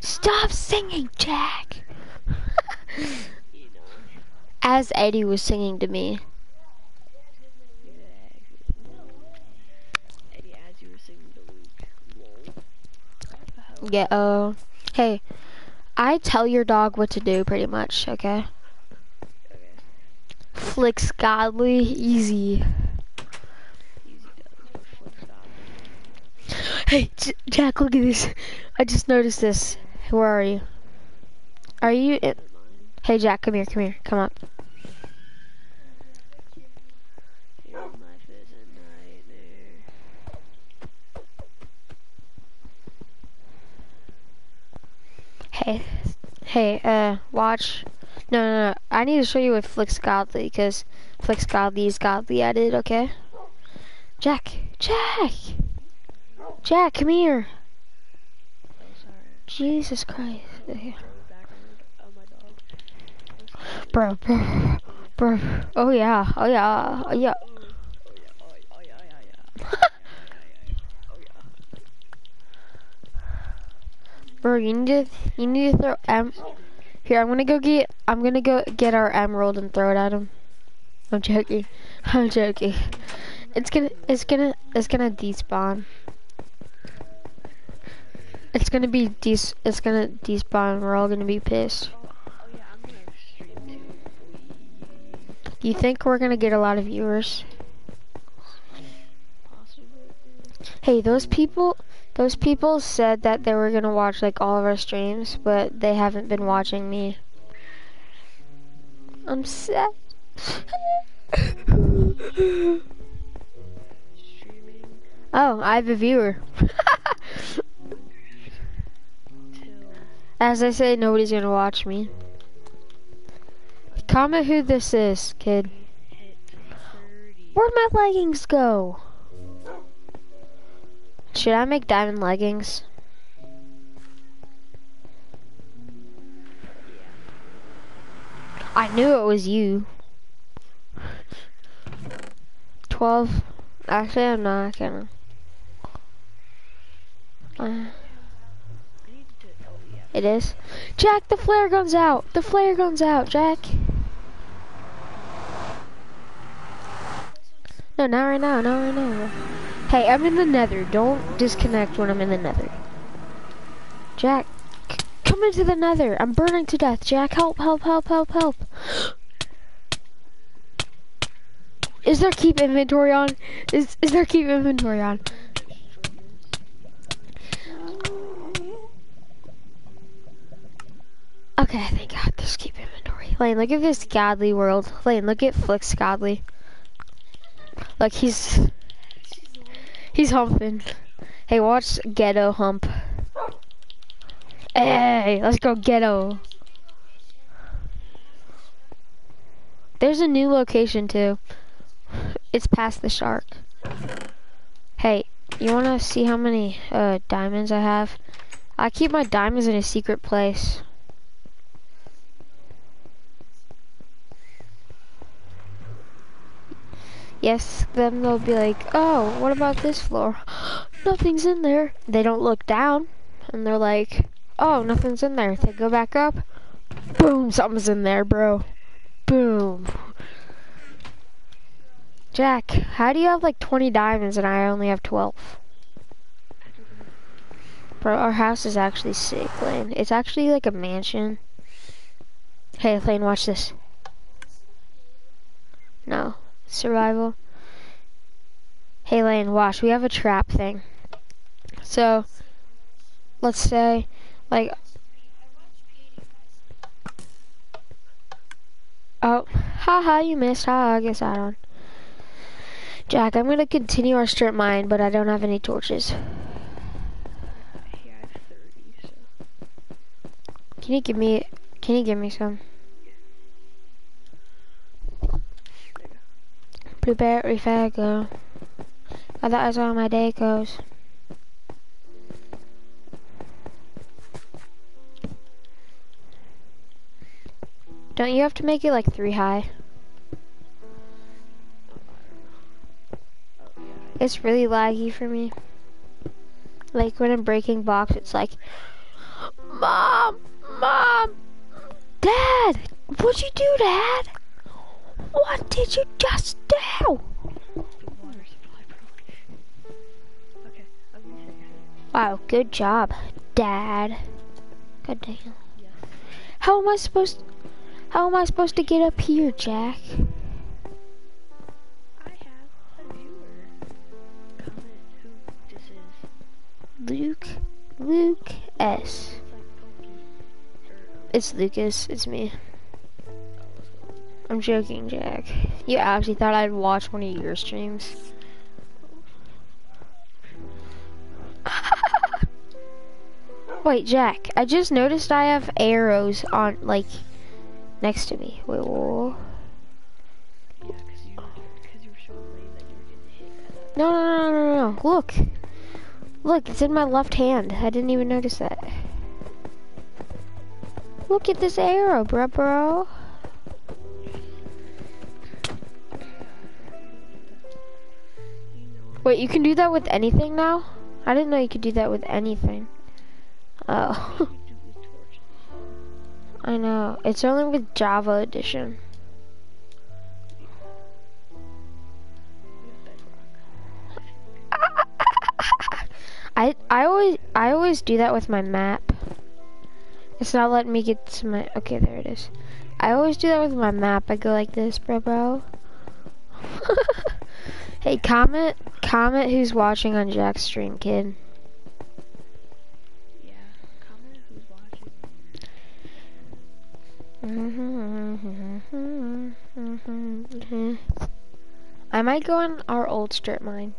Stop singing, Jack. As Eddie was singing to me. Yeah, uh, hey, I tell your dog what to do pretty much, okay? Okay. Flicks godly, easy. Hey, J Jack, look at this. I just noticed this. Where are you? Are you? i- mind. Hey, Jack, come here, come here, come up. Hey, hey, uh, watch. No, no, no. I need to show you what Flicks Godly, because Flicks Godly is godly at it, okay? Jack, Jack! Jack, come here. Jesus Christ. Bro, bro, bro. Oh yeah, oh yeah. Oh yeah. Bro, you need to, you need to throw em. Here, I'm gonna go get, I'm gonna go get our emerald and throw it at him. I'm joking. I'm joking. It's gonna, it's gonna, it's gonna despawn. It's gonna be des, it's gonna despawn. We're all gonna be pissed. Yeah, I'm gonna stream too. You think we're gonna get a lot of viewers? Hey, those people, those people said that they were gonna watch like all of our streams, but they haven't been watching me. I'm sad. Oh, I have a viewer. As I say, nobody's gonna watch me. Comment who this is, kid. Where'd my leggings go? Should I make diamond leggings? I knew it was you. 12. Actually, I'm not gonna. Uh, I need to. Oh yeah. It is. Jack, the flare gun's out. The flare gun's out, Jack. No, not right now. Not right now. Hey, I'm in the nether. Don't disconnect when I'm in the nether. Jack, come into the nether. I'm burning to death. Jack, help, help, help, help, help. Is there keep inventory on? Is is there keep inventory on? Okay, thank God there's keep inventory. Lane, look at this godly world. Lane, look at Flicks godly. Look, he's he's humping. Hey, watch ghetto hump. Hey, let's go ghetto. There's a new location too. It's past the shark. Hey, you wanna see how many uh, diamonds I have? I keep my diamonds in a secret place. Yes, then they'll be like, oh, what about this floor? Nothing's in there. They don't look down, and they're like, oh, nothing's in there. They go back up, boom, something's in there, bro. Boom. Jack, how do you have like 20 diamonds and I only have 12? Bro, our house is actually sick, Lane. It's actually like a mansion. Hey, Lane, watch this. No, survival. Hey, Lane, watch. We have a trap thing. So, let's say, like, oh, haha, you missed. Ha, I guess I don't. Jack, I'm gonna continue our strip mine, but I don't have any torches. Yeah, I have 30, so. Can you give me, can you give me some? Blueberry Fago. I thought I was on my day goes. Don't you have to make it like three high? It's really laggy for me. Like when I'm breaking blocks, it's like Mom! Mom! Dad! What'd you do, Dad? What did you just do? The water supply broke. okay, I'm gonna hit your head. Wow, good job, Dad. God damn. Yes. How am I supposed how am I supposed to get up here, Jack? I have a viewer. Comment who this is. Luke Luke S. It's like Pokey. Or, It's Lucas, it's me. I'm joking, Jack. You actually thought I'd watch one of your streams. Wait, Jack, I just noticed I have arrows on, like, next to me. Wait, whoa. No, no, no, no, no, look. Look, it's in my left hand. I didn't even notice that. Look at this arrow, bro, bro. Wait, you can do that with anything now? I didn't know you could do that with anything. Oh. I know. It's only with Java Edition. I I always I always do that with my map. It's not letting me get to my okay there it is. I always do that with my map. I go like this, bro bro. Hey, comment comment who's watching on Jack's stream, kid. Yeah, comment who's watching. Mm-hmm. I might go on our old strip mine.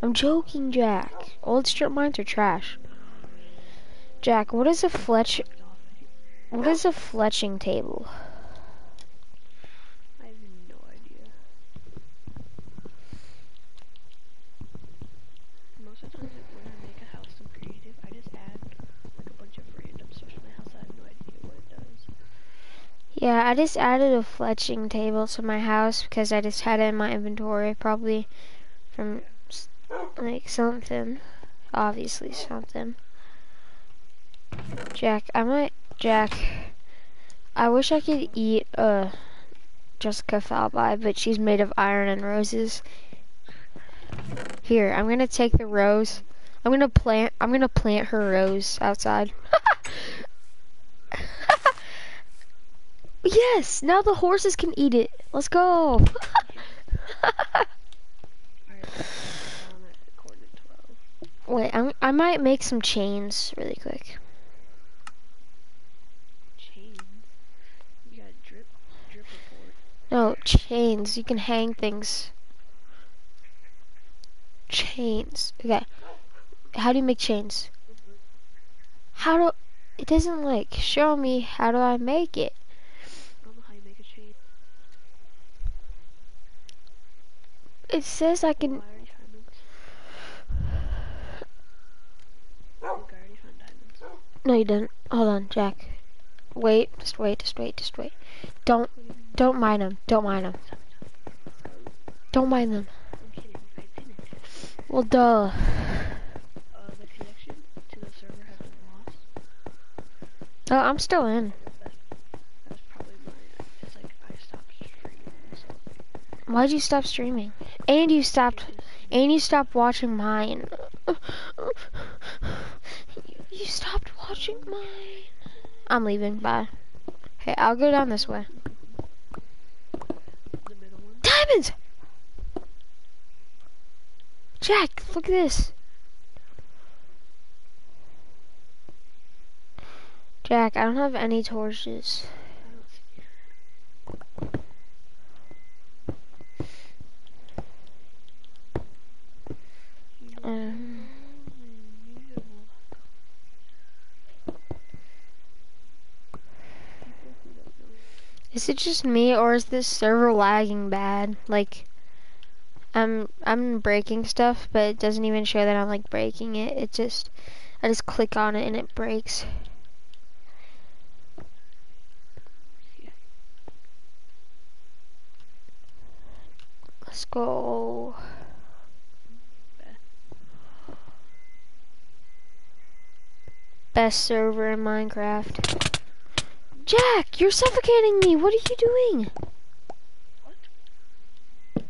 I'm joking, Jack. Old strip mines are trash. Jack, what is a fletch? Get off of here. What is a fletching table? I have no idea. Most of the time, when I make a house, I'm creative. I just add like a bunch of random stuff to my house. I have no idea what it does. Yeah, I just added a fletching table to my house because I just had it in my inventory, probably from like something, obviously something. Jack, I might, Jack, I wish I could eat uh Jessica Falby, but she's made of iron and roses. Here, I'm gonna take the rose. I'm gonna plant. I'm gonna plant her rose outside. yes, now the horses can eat it. Let's go. Alright, I'm at coordinate 12. Wait, I'm, I might make some chains really quick. Chains. You got drip, drip report. No, chains. You can hang things. Chains. Okay. How do you make chains? How do... It doesn't, like, show me how do I make it. I don't know how you make a chain. It says I can... No, you didn't. Hold on, Jack. Wait, just wait, just wait, just wait. Don't, don't mind them. Don't mind them. Don't mind them. Well, duh. Uh. Oh, I'm still in. Why'd you stop streaming? And you stopped, and you stopped watching mine. You stopped watching mine. I'm leaving. Bye. Hey, I'll go down this way. Diamonds! Jack, look at this. Jack, I don't have any torches. I don't see. Um, is it just me or is this server lagging bad? Like, I'm I'm breaking stuff, but it doesn't even show that I'm like breaking it. It just I just click on it and it breaks. Let's go. best server in Minecraft. Jack, you're suffocating me. What are you doing? What?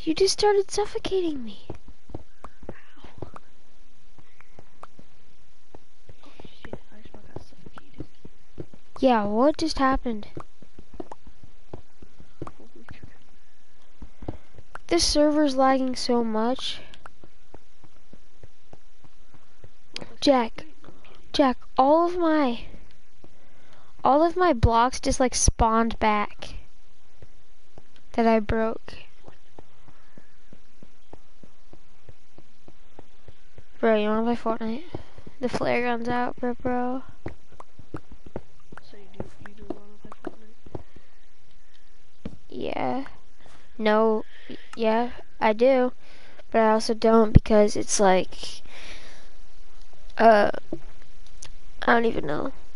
You just started suffocating me. Yeah, what just happened? This server's lagging so much. Jack, great. No, I'm kidding. Jack, all of my all of my blocks just like spawned back that I broke. Bro, you wanna play Fortnite? The flare gun's out, bro, bro. So you do you do wanna play Fortnite? Yeah. No, yeah, I do. But I also don't because it's like, uh, I don't even know.